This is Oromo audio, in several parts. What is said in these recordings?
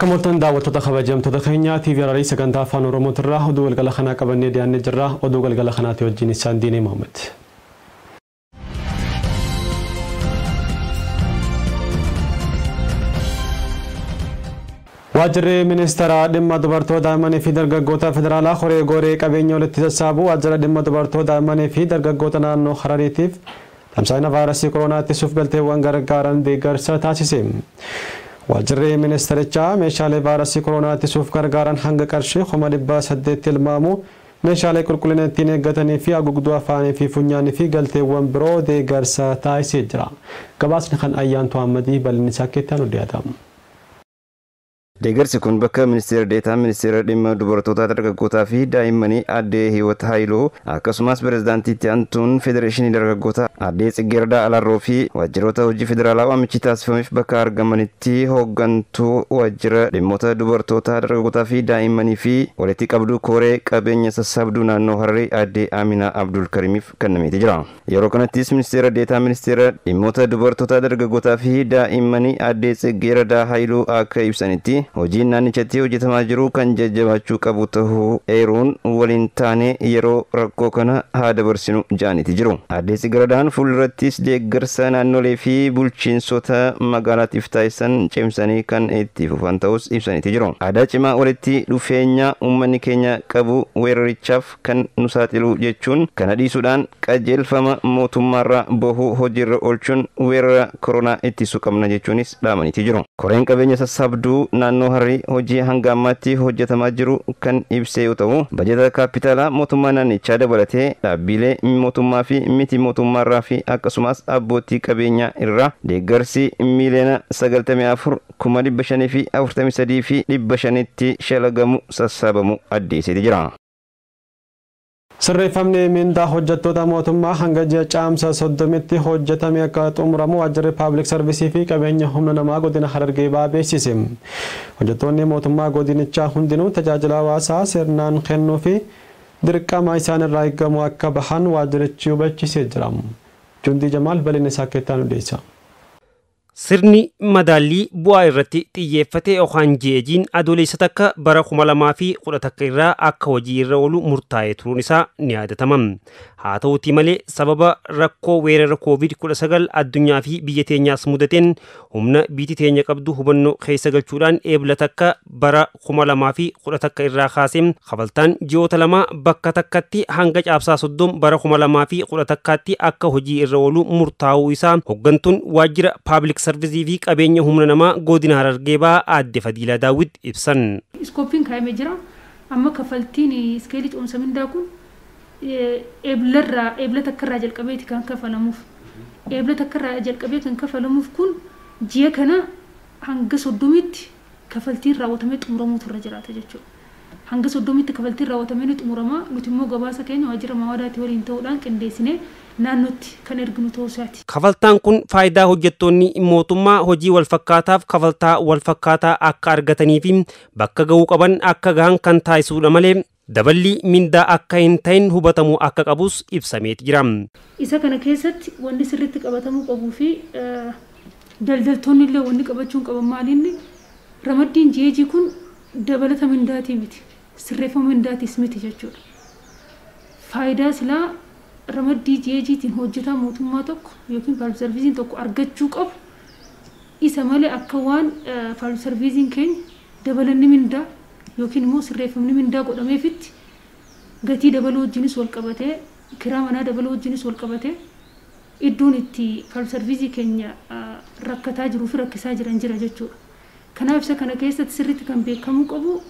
Akka mooltan daawwattoota kabajamtoota keenyaa TV Ararii sagantaa afaan Oromootirraa oduu galgala kanaa qabannee dhiyaannee jirra. Oduu galgala kanaati wajjin isaan Diinee Mohaammed. Waajjirri ministeera dhimma dubartoota daa'immanii fi dargaggoota federaalaa horee gooree qabeenya walitti sassaabu waajjira dhimma dubartoota daa'immanii fi dargaggoota naannoo Harariitiif tamsaa'ina vaayirasii koronaa ittisuuf galteewwan gargaaran deeggarsa taasise. Waajjirri ministerichaa meeshaalee vaayirasii koronaa ittisuuf gargaaran hanga qarshii kuma dhibba saddeetti tilmaamu meeshaalee qulqullina ittiin eeggatanii fi haguugduu afaanii fi funyaanii fi galteewwan biroo deeggarsa taasisee jira. Gabaasni kan ayyaantu Ahmadii bal'inni isaa keessatti dhiyaatama. Deeggarsi kun bakka ministeera deetaa ministeera dhimma dubartootaa dargaggootaa fi daa'immanii aadde Hiwat Haayiluu akkasumas pirezidaantiitti aantuun federeeshinii dargaggoota aadde Tsiggeerdaa Alarroo fi waajjiroota hojii federaalaa waamichi taasifameef bakka argamanitti hooggantuu waajjira dhimmoota dubartootaa dargaggootaa fi daa'immanii fi walitti qabduu kooree qabeenya sassaabduu naannoo Hararii aadde Aminaa Abdul Karimiif kennameeti jira. Yeroo kanattis ministeera deetaa ministeera dhimmoota dubartootaa dargaggootaa fi daa'immanii aadde Tsiggeerdaa Haayiluu akka ibsanitti hojiin naannichatti hojjetamaa jiru kan jajjabaachuu qabu ta'uu eeruun waliin taane yeroo rakkoo kana haa dabarsinu jaaniti jiru. Aadde Tsiggeerdaan fuuldurattis deeggarsa naannolee fi bulchiinsota magaalaatiif taasisan cimsanii kan itti fufan ta'us ibsaniti jiru. Aadaa cimaa walitti dhufeenya uummanni keenya qabu weerarichaaf kan nu saaxilu jechuun kana dhiisuudhaan qajeelfama mootummaarraa bahuu hojiirra oolchuun weerara koronaa ittisuu qabna jechuunis dhaamaniti jiru. Koreen qabeenya sassaabduu naannoo naannoo harrii hojii hanga ammaatti hojjetamaa jiru kan ibsee yoo ta'u bajeta kaapitaalaa mootummaa naannichaa dabalatee dhaabbilee mootummaa fi miti mootummaarraa fi akkasumas abbootii qabeenyaa irraa deeggarsi miiliyoona sagaltamii afur kuma dhibba shanii fi afurtamii sadii fi dhibba shanitti shalagamu sassaabamu addeessiti jira. Sirreeffamni mindaa hojjettoota mootummaa hanga ji'a caamsaa soddomitti hojjetame akka xumuramu waajjirri paabliik sarvisii fi qabeenya humna namaa godina Harargee ba'aa beeksise. Hojjettoonni mootummaa godinichaa hundinuu tajaajila hawaasaa sirnaan kennuu fi dirqama isaan irraa eegamu akka bahan waajjirichi hubachiisee jira. Jundii Jamaal bal'ina isaa keessatti dhiyeessa. Sirni madaallii bu'aa irratti xiyyeeffate yookaan jeejiin adoolessa takka bara kuma lamaa fi kudha takka irraa akka hojii irra oolu murtaa'ee turuun isaa ni yaadatama. Haa ta'uutii malee sababa rakkoo weerara koovid kudha sagal addunyaa fi biyya teenyaas mudateen humna biyyi teenya qabdu hubannoo keessa galchuudhaan eebla takka bara kuma lamaa fi kudha takka irraa kaasee kafaltaan ji'oota lama bakka takkatti hanga caamsaa soddom bara kuma lamaa fi kudha takkaatti akka hojii irra oolu murtaa'uu isaa hooggantuun waajjira paabliik sarvisii fi qabeenya humna namaa godina harargee ba'aa aadde fadiilaa daawwit ibsan. Iskooppiin kaa'amee jira. Amma kafaltiin iskeelii cimsa mindaa kun eeblarraa eebla takkarraa jalqabeeti kan kafalamuuf. Eebla takkarraa jalqabee kan kafalamuuf kun ji'a kana hanga soddomitti kafaltiin raawwatamee xumuramuutu irra jiraata jechuudha. Hanga soddomitti kafaltiin raawwatamee ni xumurama. Nuti immoo gabaasa keenya waajjira maawadaatti waliin ta'uudhaan qindeessinee naannootti kan erginu ta'uu isaati. Kafaltaan kun faayidaa hojjettoonni mootummaa hojii walfakkaataaf kafaltaa walfakkaataa akka argatanii fi bakka ga'uu qaban akka gahan kan taasisudha malee daballi mindaa akka hin ta'in hubatamuu akka qabus ibsameeti jira. Isa kana keessatti wanni sirriitti qabatamuu qabuu fi daldaltoonni illee wanni qabachuun qaban maaliinni ramaddiin jeejii kun dabalata mindaatii miti sirreeffama mindaatiis miti jechuudha. Faayidaa silaa ramaddii jeejiitiin hojjetaa mootummaa tokko yookiin paabliik sarviisiin tokko argachuu qabu isa malee akka waan paabliik sarviisiin keenya dabalanni mindaa yookiin immoo sirreeffamni mindaa godhameefitti gatii dabaluu wajjinis wal qabatee kiraa manaa dabaluu wajjinis wal qabatee iddoon itti paabliik sarviisii keenya rakkataa jiruu fi rakkisaa jiran jira jechuudha. Kanaaf isa kana keessatti sirriitti kan beekamuu qabu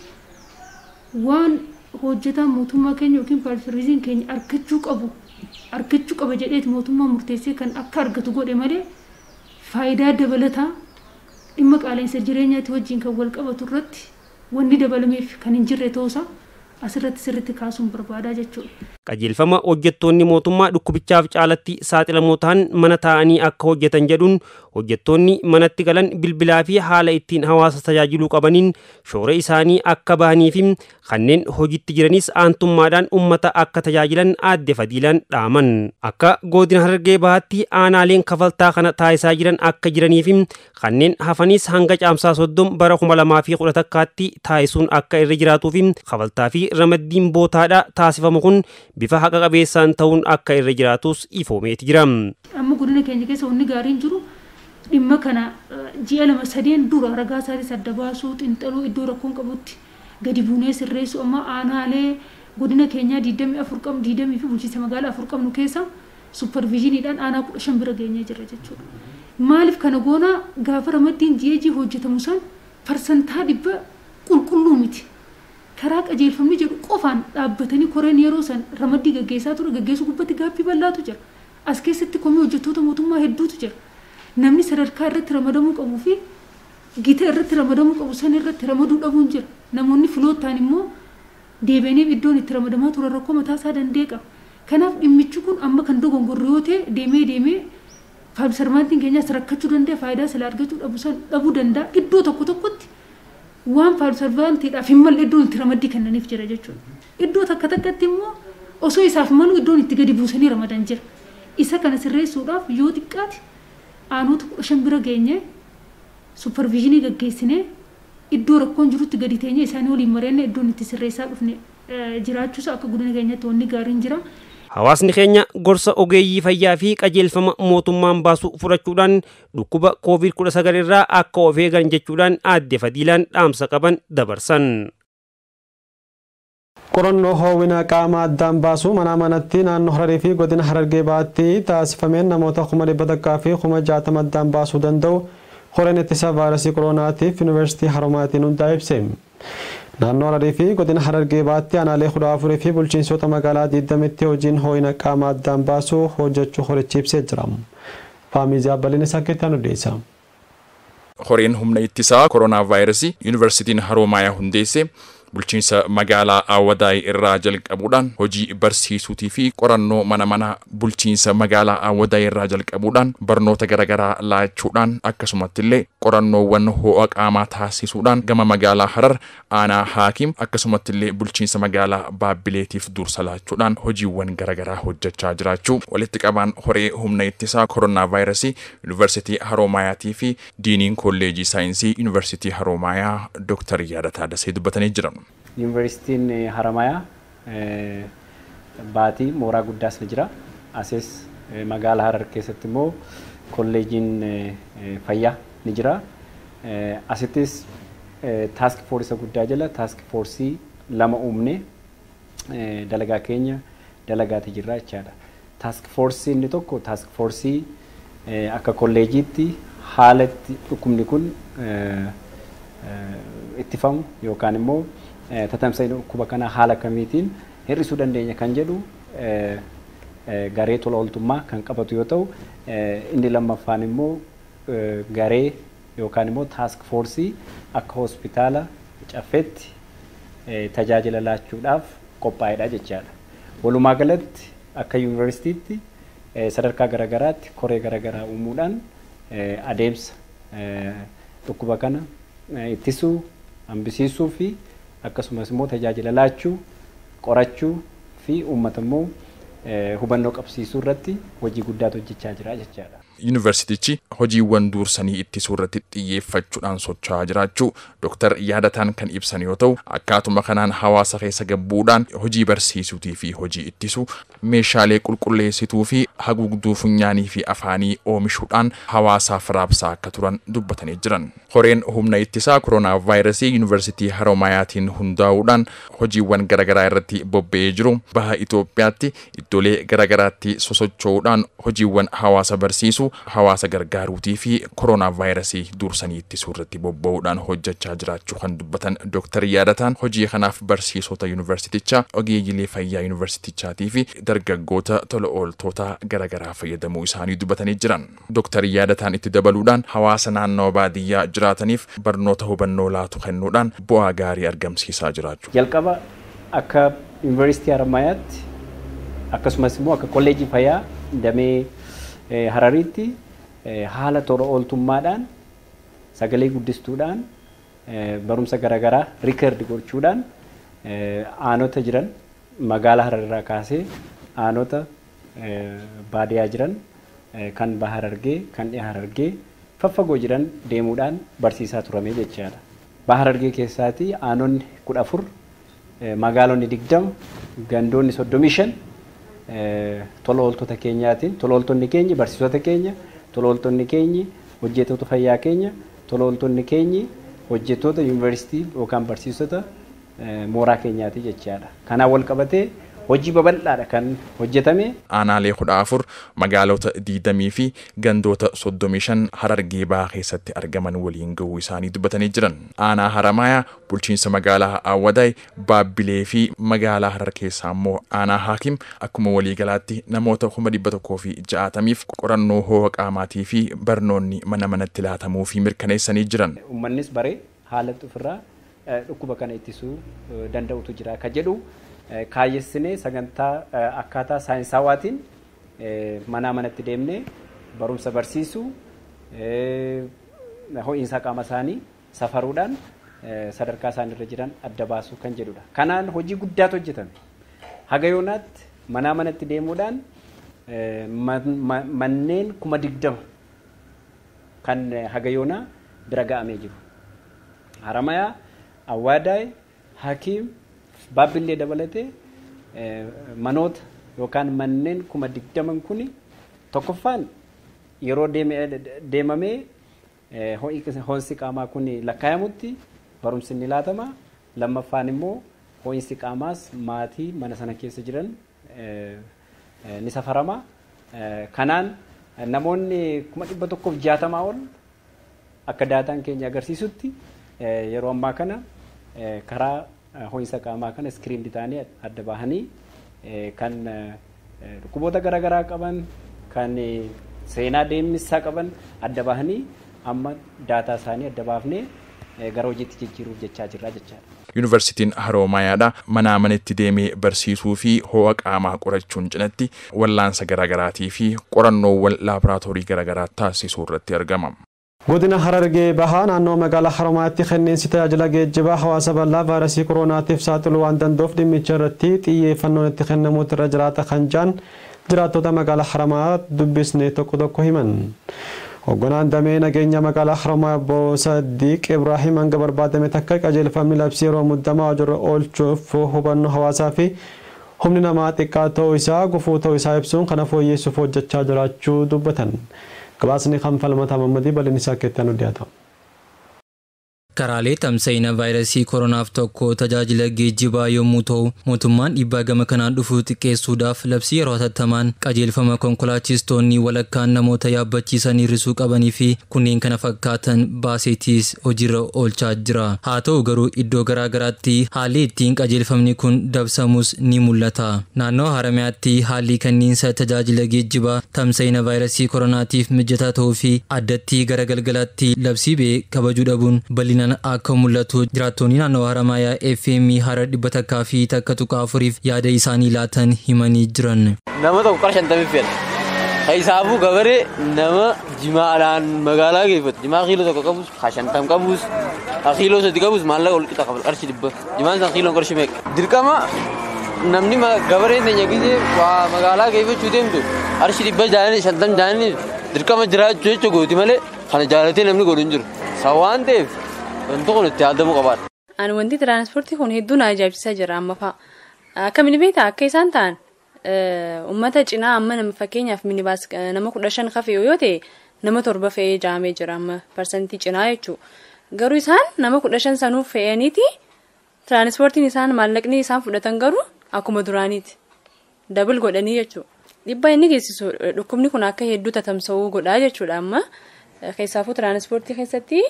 waan hojjetaa mootummaa keenya yookiin paabliik sarviisiin keenya argachuu qabu argachuu qaba jedheeti mootummaan murteessee kan akka argatu godhe malee faayidaa dabalataa dhimma qaala'insa jireenyaatti wajjin kan wal qabatu irratti wanni dabalameef kan hin jirre ta'uusaa asirratti sirriitti kaasuun barbaadaa jechuudha. Qajeelfama hojjettoonni mootummaa dhukkubichaaf caalatti saaxilamoo ta'an mana taa'anii akka hojjetan jedhuun hojjettoonni manatti galan bilbilaa fi haala ittiin hawaasa tajaajiluu qabaniin shoora isaanii akka bahanii fi kanneen hojiitti jiranis aantummaadhaan ummata akka tajaajilan aadde fadiilaan dhaaman akka godina harargee bahaatti aanaaleen kafaltaa kana taasisaa jiran akka jiranii fi kanneen hafanis hanga caamsaa soddom bara kuma lamaa fi kudha takkaatti taasisuun akka irra jiraatuu fi kafaltaa fi ramaddiin bootaadha taasifamu kun bifa haqa qabeessaan ta'uun akka irra jiraatus ifoomeeti jira. Amma godina keenya keessa wanni gaariin jiru dhimma kana ji'a lama sadeen dura ragaa isaatis adda baasuu xinxaluu iddoo rakkoon qabutti gadi buunee sirreessu amma aanaalee godina keenyaa diidamii afur qabnu diidamii fi bulchiinsa magaalaa afur qabnu keessa supparviizhiniidhaan aanaa kudha shan bira geenyee jira jechuudha. Maaliif kana goonaa gaafa ramaddiin ji'eejii hojjetamu san parsantaa dhibba qulqulluu miti. Karaa qajeelfamni jedhu qofaan dhaabbatanii koreen yeroo san ramaddii gaggeessaa ture gaggeessuu gubbatti gaaffii bal'aatu jira. As keessatti komii hojjettoota mootummaa hedduutu jira. Namni sadarkaa irratti ramadamuu qabuu fi gita irratti ramadamuu qabu san irratti ramaduu dhabuun jira. Namoonni filoottaan immoo deebi'anii iddoon itti ramadamaa turan rakkoo mataa isaa danda'e qaba. Kanaaf dhimmichi kun amma kan dogongorre yoo ta'e deemee deemee sarmaantiin keenyaas rakkachuu danda'a faayidaa sila argachuu dhabu san dhabuu danda'a iddoo tokko tokkotti waan sarmaantiidhaaf hin malle iddoon itti ramaddii kennaniif jira jechuudha. Iddoo takka takkatti immoo osoo isaaf malu iddoon itti gadi buusanii ramadan jira. Isa kana sirreessuudhaaf yoo xiqqaate kudha shan bira geenye supparviizhinii gaggeessinee iddoo rakkoon jirutti gadi teenye isaanii waliin mari'annee iddoon itti sirreessaa dhufne jiraachuusa akka godina keenyatti wanni gaariin jira. Hawaasni keenya gorsa ogeeyyii fayyaa fi qajeelfama mootummaan baasu fudhachuudhaan dhukkuba COVID-19 irraa akka of eegan jechuudhaan aadde fadiilaan dhaamsa qaban dabarsan. qorannoo hoowwina qaama addaan baasu manaa manatti naannoo hararii fi godina harargee baatti taasifameen namoota kuma dhibba takkaa fi kuma jaatama addaan baasuu danda'u horeen ittisa vaayirasii koroonaatiif yuunivarsiitii haromaatiin hundaa ibse. Naannoo hararii fi godina harargee baatti aanaalee kudha afurii fi bulchiinsota magaalaa diidamitti hojiin hoowwina qaama addaan baasuu hojjechuu horichi ibsee jira. Faamizii Abbaliin isaa keessatti odeessa. Horeen humna ittisaa koronaa vaayirasii yuunivarsiitiin haroomayaa hundeesse bulchiinsa magaalaa Awwadaay irraa jalqabuudhaan hojii barsiisuutii fi qorannoo mana mana bulchiinsa magaalaa Awwadaay irraa jalqabuudhaan barnoota garaagaraa laachuudhaan akkasumatti illee qorannoowwan ho'a qaamaa taasisuudhaan gama magaalaa Harar aanaa Haakim akkasumatti illee bulchiinsa magaalaa Baabbileetiif dursa laachuudhaan hojiiwwan garaagaraa hojjechaa jiraachuu walitti qabaan horee humna ittisaa koronaa vaayirasii yuunivarsiitii Haroomaayaa fi diiniin kolleejii saayinsii yuunivarsiitii Haroomayaa Dooktar Yaadataa Dasee dubbatanii jiran. Yuunivarsiitiin Haramayaa baatii mooraa guddaas ni jira. Asis magaalaa Harar keessatti immoo kolleejiin fayyaa ni jira. Asittis taask foorisa guddaa jala taask foorsii lama uumne dalagaa keenya dalagaati jirra jechaadha. Taask foorsii inni tokko taask foorsii akka kolleejiitti haala itti dhukkubni kun ittifamu yookaan immoo tatamsa'ina dhukkuba kanaa haala kamiitiin hir'isuu dandeenya kan jedhu garee tola ooltummaa kan qabatu yoo ta'u inni lammaffaan immoo garee yookaan immoo taask foorsii akka hospitaala caffeetti tajaajila laachuudhaaf qophaa'edha jechaadha. Walumaa galatti akka yuunivarsiitiitti sadarkaa garaagaraatti koree garaagaraa uumuudhaan adeemsa dhukkuba kana ittisuu hambisiisuu fi akkasumas immoo tajaajila laachuu qorachuu fi uummata immoo hubannoo qabsiisuu irratti hojii guddaatu hojjechaa jira jechaadha. Yuunivarsiitichi hojiiwwan dursanii ittisuu irratti xiyyeeffachuudhaan socho'aa jiraachuu Dooktar Yaadataan kan ibsan yoo ta'u akkaatuma kanaan hawaasa keessa gabbuudhaan hojii barsiisuutii fi hojii ittisuu meeshaalee qulqulleessituu fi haguugduu funyaanii fi afaanii oomishuudhaan hawaasaaf raabsaa akka turan dubbatanii jiran. Horeen humna ittisaa koronaa vaayirasii yuunivarsiitii Haroomayaatiin hundaa'uudhaan hojiiwwan garaagaraa irratti bobba'ee jiru baha Itoophiyaatti iddoolee garaagaraatti sosocho'uudhaan hojiiwwan hawaasa barsiisuu hawaasa gargaaruutii fi koronaa vaayirasii dursanii ittisuu irratti bobba'uudhaan hojjechaa jiraachuu kan dubbatan Dooktar Yaadataan hojii kanaaf barsiisota yuunivarsiitichaa ogeeyyilee fayyaa yuunivarsiitichaatii fi dargaggoota tola ooltota garaagaraa fayyadamuu isaanii dubbatanii jiran. Dooktar Yaadataan itti dabaluudhaan hawaasa naannoo baadiyyaa jiraataniif barnoota hubannoo laatu kennuudhaan bu'aa gaarii argamsiisaa jiraachuu. Jalqaba akka yuunivarsiitii Haramayaatti akkasumas immoo akka kolleejii fayyaa damee Harariitti haala tola ooltummaadhaan sagalee guddistuudhaan barumsa garaagaraa rikeerdi gochuudhaan aanota jiran magaalaa Hararirraa kaasee aanota baadiyaa jiran kan baha Harargee kan dhiha Harargee faffagoo jiran deemuudhaan barsiisaa turame jechaadha. Baha Harargee keessaatii aanonni kudha afur magaalonni digdama gandoonni soddomii shan tola ooltota keenyaatiin tola ooltonni keenya barsiisota keenya tola ooltonni keenyi hojjettoota fayyaa keenya tola ooltonni keenyi hojjettoota yuunivarsiitii yookaan barsiisota mooraa keenyaati jechaadha. Kanaan wal hojii babal'aadha kan hojjetame. Aanaalee kudha afur magaalota diidamii fi gandoota soddomii shan harargee bahaa keessatti argaman waliin gahuu isaanii dubbatanii jiran. Aanaa Haramaayaa bulchiinsa magaalaa Awwadaay Baabbilee fi magaalaa Harar keessaa immoo aanaa Haakim akkuma waliigalaatti namoota kuma dhibba tokkoo fi ja'atamiif qorannoo ho'a qaamaatii fi barnoonni mana manatti laatamuu fi mirkaneessanii jiran. Uummannis baree haala ofirraa dhukkuba kana ittisuu danda'utu jira ka jedhu kaayyessinee sagantaa akkaataa saayinsaawaatiin manaa manatti deemnee barumsa barsiisuu ho'iinsa qaama isaanii safaruudhaan sadarkaa isaan irra jiran adda baasuu kan jedhudha. Kanaan hojii guddaatu hojjetame. Haga yoonaatti manaa manatti deemuudhaan manneen kuma digdama kan haga yoonaa bira ga'amee jiru. Haramayaa, Awwaadaay, Hakiim, Baabbillee dabalatee manoota yookaan manneen kuma digdaman kuni tokkoffaan yeroo deemamee ho'iinsi qaamaa kun lakkaayamutti barumsi ni laatama. Lammaffaan immoo ho'iinsi qaamaas maatii mana sana keessa jiran ni safarama. Kanaan namoonni kuma dhibba tokkoof jaatamaa ol akka daataan keenya agarsiisutti yeroo ammaa kana karaa ho'iinsa qaamaa kana iskiriinii ta'anii adda bahanii kan dhukkuboota garaagaraa qaban kan seenaa deemisaa qaban adda bahanii amma daataa isaanii adda baafnee gara hojiitti jijjiiruuf jechaa jirra jechaadha. Yuunivarsiitiin Haroomayaadha manaa manatti deemee barsiisuu fi ho'a qaamaa qorachuun cinatti wallaansa garaagaraatii fi qorannoowwan laaboraatoorii garaagaraa taasisuu irratti argama. Godina Harargee bahaa naannoo magaalaa Haroomayaatti kenniinsi tajaajila geejjibaa hawaasa bal'aa vaayirasii kooronaatiif saaxiluu waan danda'uuf dhimmicha irratti xiyyeeffannoon itti kennamuutu irra jiraata kan jedhan jiraattota magaalaa Haroomayaa dubbisne tokko tokko himan. Hoogganaan damee nageenya magaalaa Haroomayaa obbo Sadiq Ibraahiim hanga barbaadame takka qajeelfamni labsii yeroo muddamaa hojiirra oolchuuf hubannoo hawaasaa fi humni namaa xiqqaa ta'uu isaa gufuu ta'uu isaa ibsuun kana fooyyessuuf hojjechaa jiraachuu dubbatan. كباسني كباس فلما فلمتا مدي بل نساء كتانو دياتو karaalee tamsa'ina vaayirasii koronaaf tokko tajaajila geejjibaa yommuu ta'u. Mootummaan dhiibbaa gama kanaan dhufuu xiqqeessuudhaaf labsii yeroo hatattamaan qajeelfama konkolaachistoonni walakkaan namoota yaabbachiisan hir'isuu qabanii fi kunneen kana fakkaatan baaseetiis hojiirra oolchaa jira. Haa ta'u garuu iddoo garaagaraatti haalli ittiin qajeelfamni kun dabsamus ni mul'ata. Naannoo haramayaatti haalli kanniinsa tajaajila geejjibaa tamsa'ina vaayirasii koronaatiif mijataa ta'uu fi addatti gara galgalaatti labsii bee kabajuu dhabuun bal'inaan akka mul'atu jiraattonni naannoo haramayaa FM hara dhibba takkaa fi takka tuqaa afuriif yaada isaanii laatan himanii jiran. Nama tokko qara shantamiif fedha. Kaisaafuu gabaree nama jimaadhaan magaalaa geeffatu. Jimaa kiiloo tokko qabus, shantam qabus, kiiloo sadi qabus maallaqa ol qixa qaba qarshi dhibba. Jimaan san kiiloon qarshi meeqa. Dirqama namni gabareen teenya gisee waa magaalaa geeffachuu deemtu qarshi dhibba jaanii shantam jaanii dirqama jiraachuu jecha gooti malee kana jaalatee namni godhu hin jiru. Sawaan ta'eef wanti kun itti yaadamuu qabaadha. Ani wanti tiraanspoortii kun hedduu na ajaa'ibsiisaa jira amma fa'a. Akka minibeetaa akka isaan ta'an uummata cinaa amma nama fakkeenyaaf minibaas nama kudha shan kafe yoo ta'e nama torba fe'ee jaamee jira amma parsantii cinaa jechuudha. Garuu isaan nama kudha shan sanuuf fe'aniiti tiraanspoortiin isaan maallaqni isaan fudhatan garuu akkuma duraaniiti. Dabil godhanii jechuudha. Dhiibbaa inni geessisu dhukkubni kun akka hedduu tatamsa'uu godhaa jechuudha amma. Keessaafuu tiraanspoortii keessatti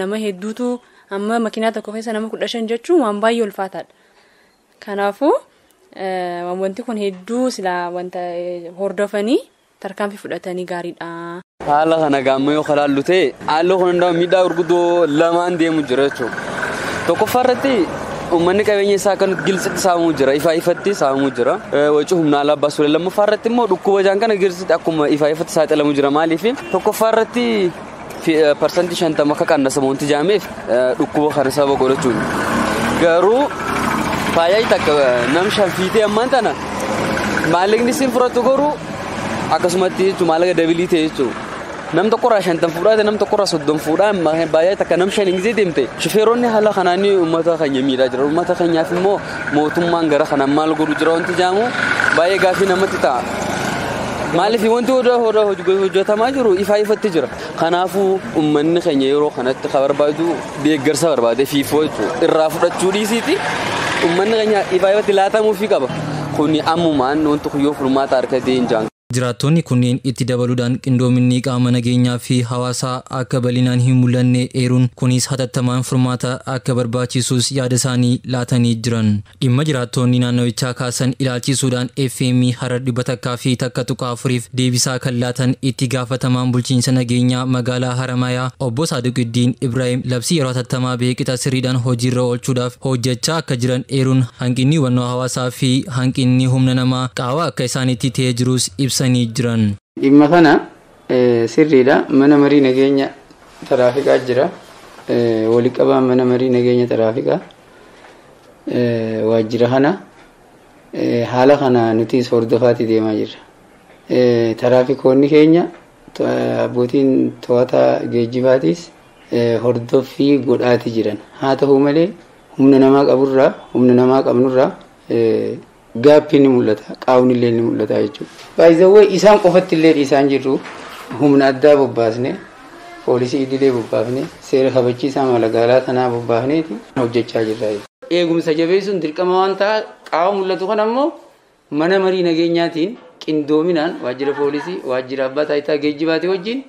nama hedduutu amma makiinaa tokko keessa nama kudha shan jechuun waan baay'ee ulfaataadha. Kanaafuu wanti kun hedduu silaa wanta hordofanii tarkaanfii fudhatanii gaariidha. Haala kana gaamma yoo kalaallu ta'e haalli kun hundaa miidhaa gurguddoo lamaan deemu jira jechuudha. Tokkoffaa irratti uummanni qabeenya isaa kan gilsitti saamuu jira ifaa ifatti saamuu jira wacii humna alaa baasuu lammaffaa irratti immoo dhukkuba jaan kana gilsitti akkuma ifaa ifatti saaxilamuu jira maaliif tokkoffaa irratti parsantii shantama akka qannasamu wanti jaameef dhukkuba kana sababa godhachuun garuu faayyaa takka nam shan fiitee ammaan tana maallaqni isin fudhattu garuu akkasumatti jechuun maallaqa dabilii ta'e jechuudha. nam tokko irraa shantan fuudhaa nam tokko irraa soddon fuudhaa baay'ee takka nam shan gisee deemte shufeeronni haala kanaan uummata keenya miidhaa jira uummata keenyaaf immoo mootummaan gara kanaan maal godhu jira wanti jaamu baay'ee gaafii namatti ta'a. Maaliif wanti hojjetamaa jiru ifaa ifatti jira. Kanaafuu uummanni keenya yeroo kanatti kan barbaadu deeggarsa barbaade fiifoo jechuudha. Irraa fudhachuu dhiisiiti uummanni keenya ifaa ifatti laatamuufii qaba. Kuni ammumaan wanti kuyyoo furmaata harkatee hin jaan. Jiraattonni kunneen itti dabaluudhaan qindoominni qaama nageenyaa fi hawaasaa akka bal'inaan hin mul'anne eeruun kunis hatattamaan furmaata akka barbaachisus yaada isaanii laatanii jiran. Dhimma jiraattonni naannawichaa kaasan ilaalchisuudhaan FM harar dhibba takkaa fi takka tuqaa afuriif deebisaa kan laatan itti gaafatamaan bulchiinsa nageenyaa magaalaa Haramayaa obbo Saaduqiddiin Ibrahim labsii yeroo hatattamaa beekitaa sirriidhaan hojiirra oolchuudhaaf hojjechaa akka jiran eeruun hanqinni hubannoo hawaasaa fi hanqinni humna namaa qaawwa akka isaanitti ta'ee jirus ibsa. Ibsanii jiran. Dhimma kana sirriidha mana marii nageenya taraafikaa jira wali qabaan mana marii nageenya taraafikaa waajjira kana haala kana nutis hordofaati deemaa jirra. Taraafikoonni keenya abbootiin to'ata geejjibaatis hordoffii godhaati jiran haa ta'u malee humna namaa qaburraa humna namaa qabnurraa gaappi ni mul'ata qaawni ni mul'ata jechuudha. Baay'izawwee isaan qofatti illee isaan jirru humna addaa bobbaasne poolisii idilee bobbaafne seera kabachiisaa magaalaa kanaa bobbaafneeti hojjechaa jirra. Eegumsa jabeessuun dirqama waan ta'a qaawa mul'atu kan ammoo mana marii nageenyaatiin qindoominaan waajjira poolisii waajjira abbaa taayitaa geejjibaatii wajjin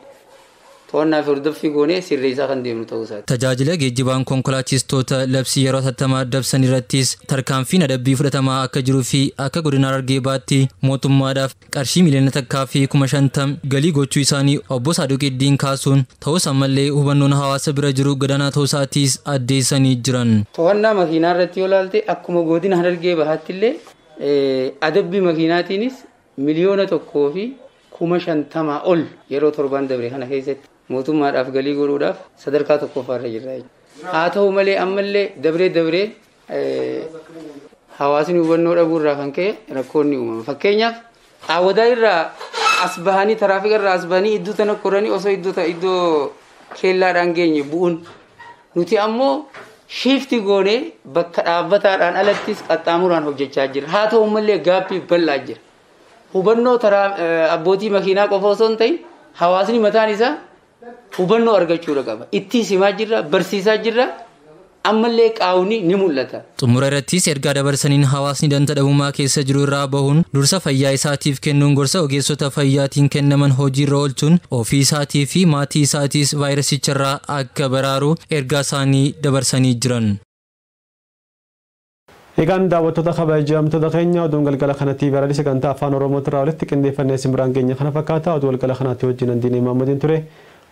to'annaa fi hordoffii goonee sirrii isaa kan deemnu ta'uu isaati. Tajaajila geejjibaan konkolaachistoota labsii yeroo hatattamaa dabsan irrattis tarkaanfiin adabbii fudhatamaa akka jiruu fi akka godina Harargee baatti mootummaadhaaf qarshii miliyoona takkaa fi kuma shantam galii gochuu isaanii obbo Saaduqiddiin kaasuun ta'us ammallee hubannoon hawaasa bira jiru gadaanaa ta'uu isaatiis addeessanii jiran. To'annaa makiinaa irratti yoo ilaalte akkuma godina Harargee bahaatti illee adabbii makiinaatiinis miliyoona tokkoo fi kuma shantamaa ol yeroo torban dabre kana keessatti mootummaadhaaf galii godhuudhaaf sadarkaa tokkoffaarra jirra. Haa ta'u malee ammallee dabree dabree hawaasni hubannoo dhabuurraa kan ka'e rakkoonni uumama. Fakkeenyaaf xaawadaa irraa as bahanii taraafika irraa as bahanii iddoo tana koranii osoo iddoo iddoo keellaadhaan geenye bu'uun nuti ammoo shiifti goonee bakka dhaabbataadhaan alattis qaxxaamuraan hojjechaa jira. Haa ta'u malee gaaffii bal'aa jira. Hubannoo abbootii makiinaa qofa osoo hin ta'in hawaasni mataan isaa hubannoo argachuudha qaba. Itti simaa jirra, barsiisaa jirra. ammallee qaawni ni mul'ata. Xumura irrattis ergaa dabarsaniin hawaasni danta dhabummaa keessa jiru irraa bahuun dursa fayyaa isaatiif kennuun gorsa ogeessota fayyaatiin kennaman hojiirra oolchuun ofii isaatii fi maatii isaatiis vaayirasicharraa akka baraaru ergaa isaanii dabarsanii jiran. Egaan daawwattoota kabajamtoota keenya oduun galgala kanatti bara sagantaa afaan oromootirraa walitti qindeeffannee simbiraan keenya kana fakkaata oduu galgala kanatti wajjin andiinee maamadiin ture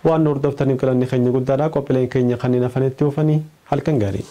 waan hordoftaniif galanni keenya guddaadha qophiileen keenya kanneen hafanitti oofanii halkan gaarii.